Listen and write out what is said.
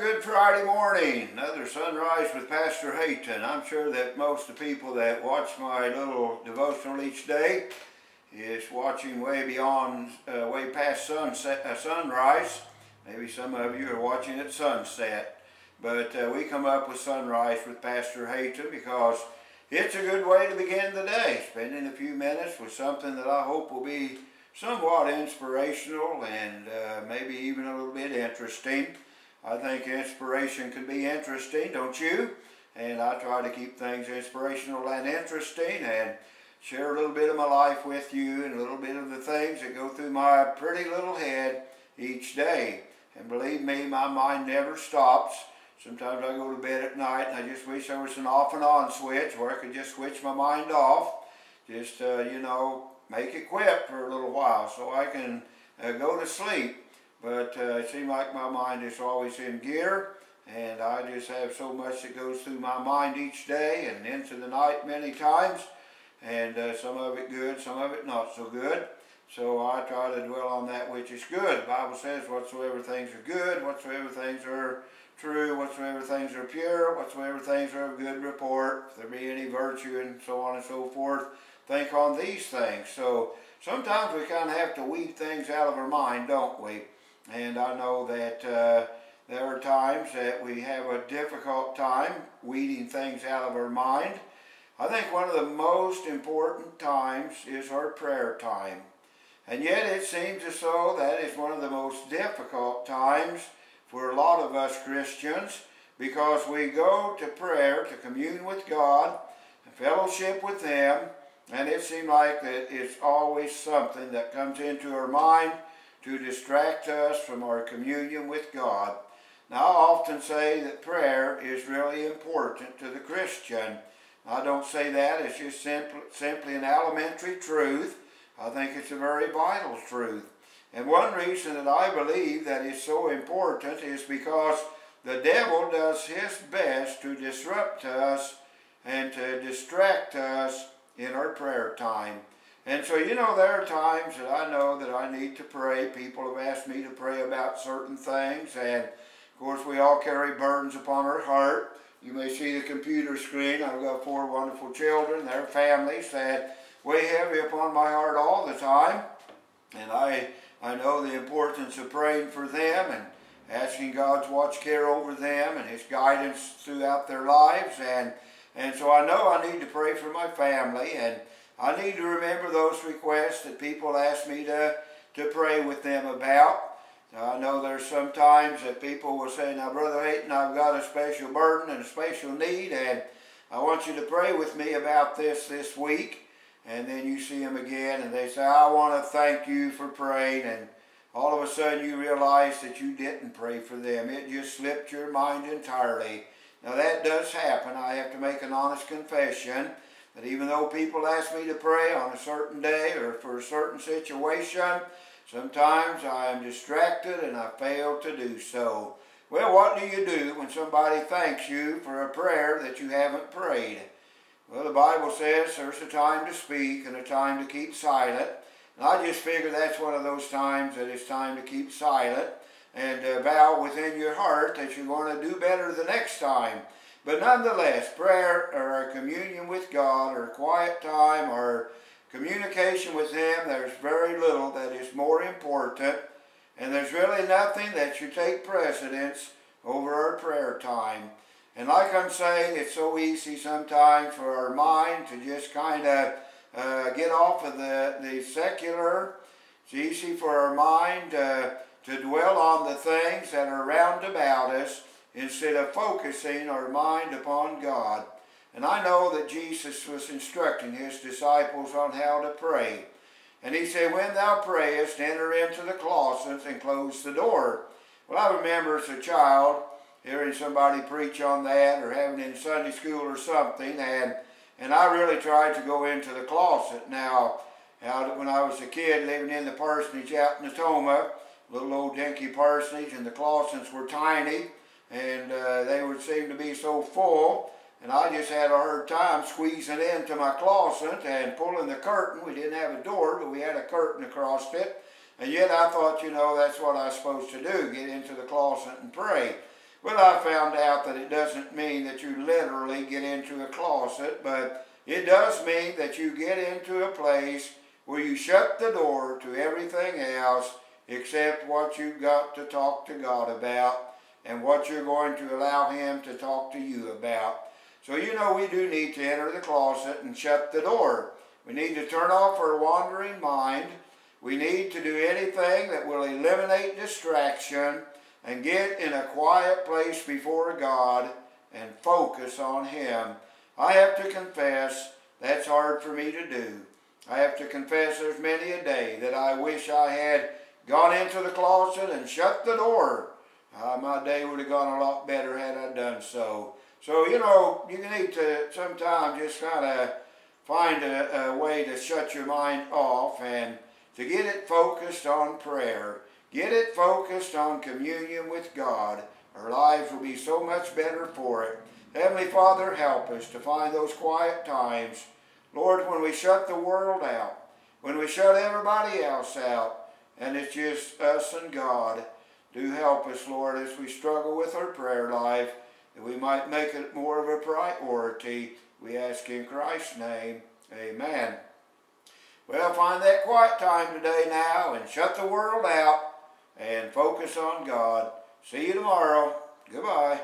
Good Friday morning. Another sunrise with Pastor Hayton. I'm sure that most of the people that watch my little devotional each day is watching way beyond, uh, way past sunset, uh, sunrise. Maybe some of you are watching at sunset. But uh, we come up with sunrise with Pastor Hayton because it's a good way to begin the day, spending a few minutes with something that I hope will be somewhat inspirational and uh, maybe even a little bit interesting. I think inspiration can be interesting, don't you? And I try to keep things inspirational and interesting and share a little bit of my life with you and a little bit of the things that go through my pretty little head each day. And believe me, my mind never stops. Sometimes I go to bed at night and I just wish there was an off and on switch where I could just switch my mind off. Just, uh, you know, make it quit for a little while so I can uh, go to sleep. But uh, it seems like my mind is always in gear, and I just have so much that goes through my mind each day and into the night many times, and uh, some of it good, some of it not so good. So I try to dwell on that which is good. The Bible says, whatsoever things are good, whatsoever things are true, whatsoever things are pure, whatsoever things are of good report, if there be any virtue and so on and so forth, think on these things. So sometimes we kind of have to weed things out of our mind, don't we? And I know that uh, there are times that we have a difficult time weeding things out of our mind. I think one of the most important times is our prayer time. And yet it seems as though that is one of the most difficult times for a lot of us Christians because we go to prayer to commune with God, and fellowship with Him, and it seems like that it's always something that comes into our mind to distract us from our communion with God. Now, I often say that prayer is really important to the Christian. I don't say that as just simply, simply an elementary truth. I think it's a very vital truth. And one reason that I believe that is so important is because the devil does his best to disrupt us and to distract us in our prayer time. And so, you know, there are times that I know that I need to pray. People have asked me to pray about certain things. And, of course, we all carry burdens upon our heart. You may see the computer screen. I've got four wonderful children, their families that weigh heavy upon my heart all the time. And I, I know the importance of praying for them and asking God's watch care over them and His guidance throughout their lives. And, and so I know I need to pray for my family. And I need to remember those requests that people ask me to, to pray with them about. I know there's sometimes that people will say, now Brother Hayton, I've got a special burden and a special need and I want you to pray with me about this this week. And then you see them again and they say, I want to thank you for praying. And all of a sudden you realize that you didn't pray for them. It just slipped your mind entirely. Now that does happen. I have to make an honest confession that even though people ask me to pray on a certain day or for a certain situation, sometimes I am distracted and I fail to do so. Well, what do you do when somebody thanks you for a prayer that you haven't prayed? Well, the Bible says there's a time to speak and a time to keep silent. And I just figure that's one of those times that it's time to keep silent and uh, vow within your heart that you're going to do better the next time. But nonetheless, prayer or communion with God or quiet time or communication with Him, there's very little that is more important. And there's really nothing that should take precedence over our prayer time. And like I'm saying, it's so easy sometimes for our mind to just kind of uh, get off of the, the secular. It's easy for our mind uh, to dwell on the things that are round about us instead of focusing our mind upon God. And I know that Jesus was instructing his disciples on how to pray. And he said, when thou prayest, enter into the closet and close the door. Well, I remember as a child hearing somebody preach on that or having it in Sunday school or something, and, and I really tried to go into the closet. Now, out when I was a kid living in the parsonage out in Natoma, little old dinky parsonage, and the closets were tiny, and uh, they would seem to be so full and I just had a hard time squeezing into my closet and pulling the curtain. We didn't have a door, but we had a curtain across it. And yet I thought, you know, that's what I was supposed to do, get into the closet and pray. Well, I found out that it doesn't mean that you literally get into a closet, but it does mean that you get into a place where you shut the door to everything else except what you've got to talk to God about and what you're going to allow Him to talk to you about. So you know we do need to enter the closet and shut the door. We need to turn off our wandering mind. We need to do anything that will eliminate distraction and get in a quiet place before God and focus on Him. I have to confess that's hard for me to do. I have to confess there's many a day that I wish I had gone into the closet and shut the door. Uh, my day would have gone a lot better had I done so. So, you know, you need to sometimes just kind of find a, a way to shut your mind off and to get it focused on prayer. Get it focused on communion with God. Our lives will be so much better for it. Heavenly Father, help us to find those quiet times. Lord, when we shut the world out, when we shut everybody else out, and it's just us and God, do help us, Lord, as we struggle with our prayer life that we might make it more of a priority. We ask in Christ's name. Amen. Well, find that quiet time today now and shut the world out and focus on God. See you tomorrow. Goodbye.